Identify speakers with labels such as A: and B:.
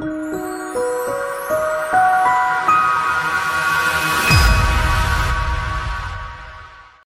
A: 嗯。